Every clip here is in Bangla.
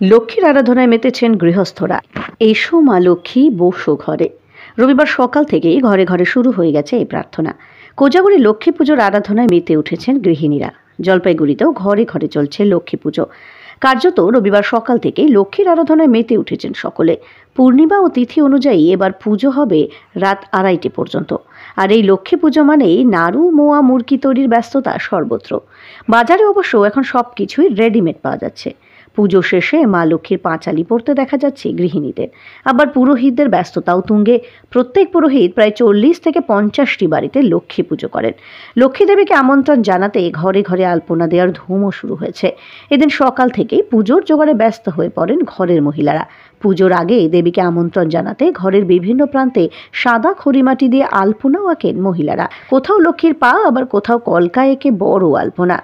লক্ষ্মীর আরাধনায় মেতেছেন গৃহস্থরা। এসো মা লক্ষ্মী বসো ঘরে। রবিবার সকাল থেকেই ঘরে ঘরে শুরু হয়ে গেছে এই প্রার্থনা। কোজাগরি লক্ষ্মী পুজোর আরাধনায় মেতে উঠেছেন গৃহিণীরা। জলপাইগুড়িতেও ঘরে ঘরে চলছে লক্ষ্মী পুজো। কার্যত রবিবার সকাল থেকেই লক্ষ্মীর আরাধনায় মেতে উঠেছেন সকলে। পূর্ণিমা ও তিথি অনুযায়ী এবার পুজো হবে রাত আড়াইটে পর্যন্ত। আর এই লক্ষ্মী পুজো মানেই নাড়ু, মোয়া, মুরগি তৈরির ব্যস্ততা সর্বত্র। বাজারে অবশ্য এখন সব কিছুই রেডিমেড পাওয়া যাচ্ছে। পুজো শেষে মা লক্ষ্মীর পাঁচালি পড়তে দেখা যাচ্ছে গৃহিণীদের। আবার পুরোহিতদের ব্যস্ততাও তুঙ্গে। প্রত্যেক পুরোহিত প্রায় চল্লিশ থেকে পঞ্চাশটি বাড়িতে লক্ষ্মী পুজো করেন। লক্ষ্মী দেবীকে আমন্ত্রণ জানাতে ঘরে ঘরে আলপনা দেওয়ার ধুমও শুরু হয়েছে। এদিন সকাল থেকেই পুজোর জোগাড়ে ব্যস্ত হয়ে পড়েন ঘরের মহিলারা। পুজোর আগে দেবীকে আমন্ত্রণ জানাতে ঘরের বিভিন্ন প্রান্তে সাদা খড়িমাটি দিয়ে আলপনাও আঁকেন মহিলারা। কোথাও লক্ষ্মীর পা, আবার কোথাও কলকা এঁকে বড় আলপনা।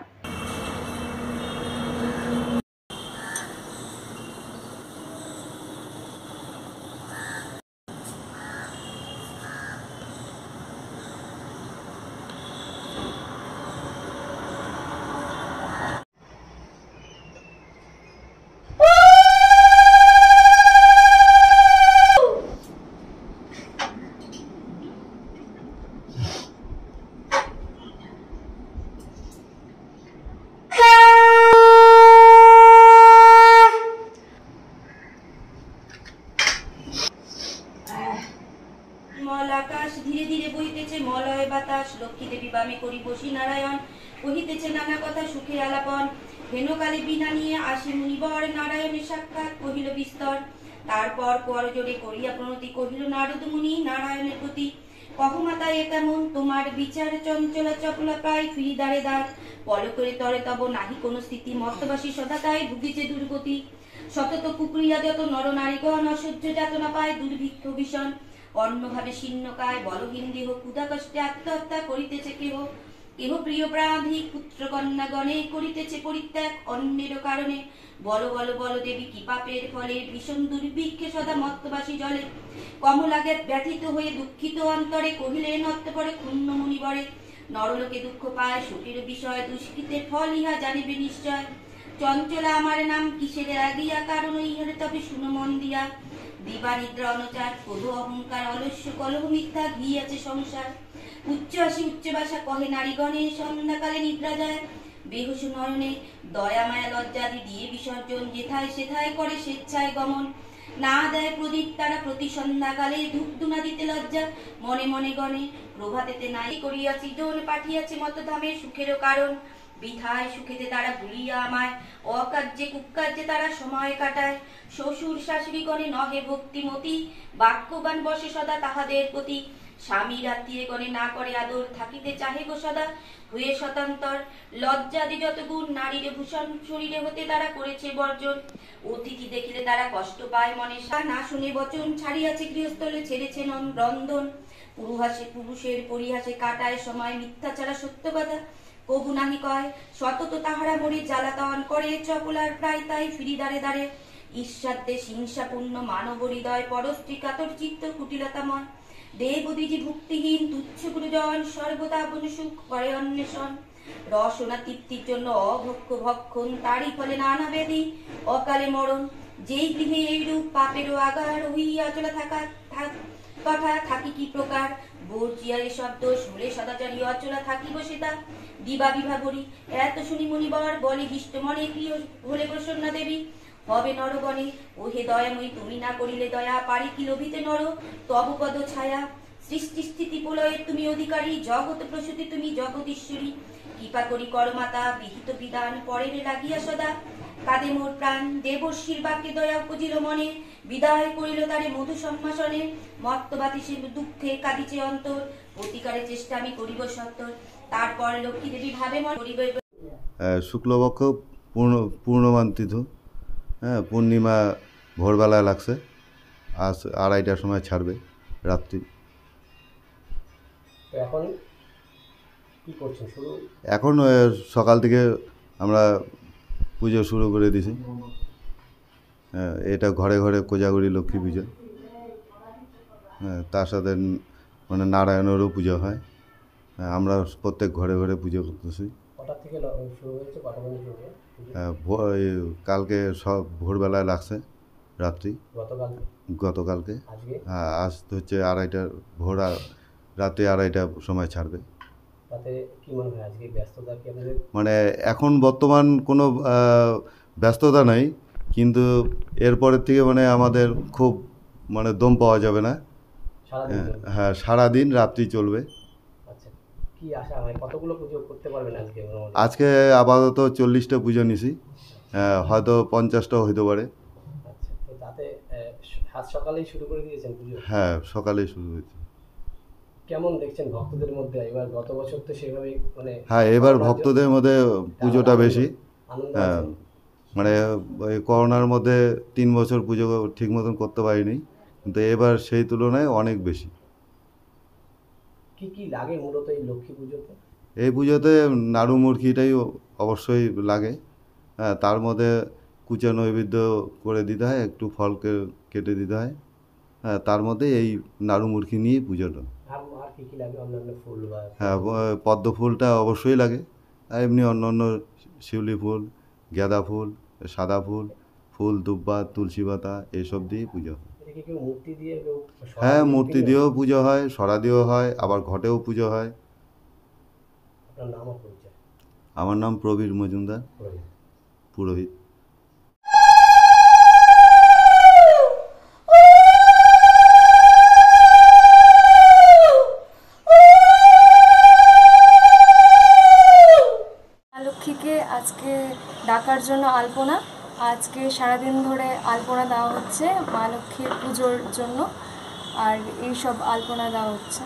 দেবী বামে করি বসি নারায়ণ কহিতেছে নানা কথা সুখের আলাপন। হেনকালে বিনা নিয়ে আসি মুনিবর। নারায়ণের সাক্ষাৎ কহিল বিস্তর। তারপর পর জোরে করিয়া প্রণতি কহিল নারদ মুনি নারায়ণের প্রতি কহমাতা এ কেমন? তোমার বিচার চঞ্চলা চপলা প্রায় ফিরি দাঁড়ে দাঁড় পল করে তরে তব নাহি কোনো স্থিতি। মর্তবাসী সদা তাই ভুগিছে দুর্গতি। শতত কুকুরিয়া যত নর নারীগণ, অসহ্য যাতনা পায় দুর্ভিক্ষ ভীষণ। অন্যভাবে শীর্ণকায় বলহীন দেহ ক্ষুধা কষ্টে আত্মহত্যা করিতেছে কেহ। কেহ প্রিয় কন্যা গণে করিতেছে পরিত্যাগ অন্যের কারণে। বল বল বল দেবী কি পাপের ফলে ভীষণ দুর্ভিক্ষে সদা মত্তবাসী জলে। কমলাগে ব্যথিত হয়ে দুঃখিত অন্তরে কহিলে নত্তপরে ক্ষুণ্ণ মুনি মুনিবরে, নরলোকে দুঃখ পায় সুখের বিষয়, দুষ্কৃতের ফল ইহা জানিবে নিশ্চয়। চঞ্চলা আমার নাম কিসের আগিয়া কারণ ইহার তবে শুনো মন দিয়া। দিবা নিদ্রা অনুচার ক্রোধ অহংকার, অলস্য, কলহ, মিথ্যা, ঘি আছে সংসার। উচ্চ আসি উচ্চ বাসা কহে নারীগণে সন্ধ্যাকালে নিদ্রা যায়। বেহুশ নয়নে দয়া, মায়া লজ্জাদি দিয়ে বিসর্জন, যেথায় সেথায় করে স্বেচ্ছায় গমন। না দেয় প্রদীপ তারা প্রতি সন্ধ্যাকালে, ধূপ দুনা দিতে লজ্জা। মনে মনে গণে, প্রভাতেতে নাই করিয়াছি জন পাঠিয়াছে মতধামে সুখেরও কারণ। বিধায় সুখেতে তারা ভুলিয়া আমায়, অকার্যে কুকার্যে তারা সময় কাটায়। শ্বশুর শাশুড়ি গণে নহে ভক্তিমতি বাক্যবান বসে সদা তাহাদের প্রতি। স্বামী রাত্রিয়ে গণে না করে আদর, থাকিতে চাহে গো সদা। হয়ে শতান্তর, লজ্জাদি যত গুণ, নারীরে ভূষণ শরীরে হতে তারা করেছে বর্জন। অতিথি দেখিলে তারা কষ্ট পায় মনে সা, না শুনে বচন ছাড়িয়াছে গৃহস্থলে, ছেড়েছে নন- রন্ধন। পুরুহাসে পুরুষের পরিহাসে কাটায় সময় মিথ্যা ছাড়া সত্য কথা কবু নাহি কয়। সতত তাহারা মরে জ্বালাতন করে চপলার প্রায় তাই ফিরি দাঁড়ে দাঁড়ে ঈর্ষাদ্দে হিংসাপূর্ণ মানব হৃদয় পরস্ত্রী কাতর চিত্ত কুটিলতাময়। দেবদিজি ভুক্তিহীন তুচ্ছ গুরুজন সর্বদা বন সুখ করে অন্বেষণ। রসনা তৃপ্তির জন্য অভক্ষ ভক্ষণ, তারই ফলে নানা ব্যাধি অকালে মরণ। যেই গৃহে এইরূপ পাপেরও আগার হইয়া চলে থাক- কথা থাকি কি প্রকার? বর্জিয়ারে শব্দ শুলে সদাচারী অচলা থাকিব সেটা। দিবা বিভাগরি এত শুনি মুনিবর বলে হিষ্ট মনে প্রিয় হলে প্রসন্ন দেবী। হবে নরগণে ওহে দয়াময়ী, তুমি না করিলে দয়া, পারি কি লোভিতে নর? তব পদ ছায়া, সৃষ্টি স্থিতি প্রলয়ের তুমি অধিকারী, জগৎ প্রসূতি তুমি জগদীশ্বরী। কৃপা করি করমাতা বিহিত বিধান পরের লাগিয়া সদা। কাঁদে মোর প্রাণ। দেবর্ষির বাক্যে দয়া উপজিল মনে। বিদায় করিল তারে মধু সম্ভাষণে। মত্তবাতি সে দুঃখে কাঁদিছে অন্তর। প্রতিকারের চেষ্টা আমি করিব সত্তর। তারপর লক্ষ্মী দেবী ভাবে মন করিব শুক্লপক্ষ পূর্ণ পূর্ণমান তিথু হ্যাঁ পূর্ণিমা ভোরবেলা লাগছে। আজ আড়াইটার সময় ছাড়বে রাত্রি। এখন কি করছেন শুরু? এখন সকাল থেকে আমরা পুজো শুরু করে দিছি। হ্যাঁ এটা ঘরে ঘরে কোজাগরি লক্ষ্মী পুজো। হ্যাঁ তার সাথে মানে নারায়ণেরও পুজো হয়। হ্যাঁ, আমরা প্রত্যেক ঘরে ঘরে পুজো করতেছি? হ্যাঁ, কালকে সব ভোরবেলায় লাগছে রাত্রি। গতকালকে? হ্যাঁ আজ তো হচ্ছে আড়াইটা ভোর রাত্রি আড়াইটা সময় ছাড়বে। তাতে কি মনে হয়? আজকে ব্যস্ততা কি মানে এখন বর্তমান কোনো ব্যস্ততা নাই কিন্তু এরপরের থেকে মানে আমাদের খুব মানে দম পাওয়া যাবে না। হ্যাঁ, হ্যাঁ সারাদিন রাত্রি চলবে। আচ্ছা আজকে আপাতত চল্লিশটা পুজো নিছি। হ্যাঁ, হয়তো পঞ্চাশটাও হইতে পারে। আচ্ছা হ্যাঁ সকালেই শুরু হয়েছে। কেমন দেখছেন ভক্তদের মধ্যে? এবার গত বছর তো সেভাবে মানে হ্যাঁ এবার ভক্তদের মধ্যে পুজোটা বেশি। হ্যাঁ মানে ওই করোনার মধ্যে তিন বছর পুজো ঠিক মতন করতে পারিনি কিন্তু এবার সেই তুলনায় অনেক বেশি। কি কি লাগে মূলত এই লক্ষ্মী পুজোতে? এই পুজোতে নাড়ু মুরগিটাই অবশ্যই লাগে। হ্যাঁ তার মধ্যে কুচা নৈবেদ্য করে দিতে হয় একটু ফলকে কেটে দিতে হয়। হ্যাঁ তার মধ্যে এই নাড়ু মুরগি নিয়েই পুজোটা। হ্যাঁ পদ্ম ফুলটা অবশ্যই লাগে। আর এমনি অন্য অন্য শিউলি ফুল গাঁদা ফুল সাদা ফুল ফুল দুব্বা তুলসী পাতা এইসব দিয়েই পুজো হয়। মূর্তি হ্যাঁ মূর্তি দিয়েও পুজো হয় সরা দিয়েও হয় আবার ঘটেও পুজো হয়। আমার নাম প্রবীর মজুমদার। পুরোহিত। আজকে ডাকার জন্য আলপনা। আজকে সারাদিন ধরে আলপনা দেওয়া হচ্ছে, মা লক্ষ্মীর পুজোর জন্য। আর এই সব আলপনা দেওয়া হচ্ছে।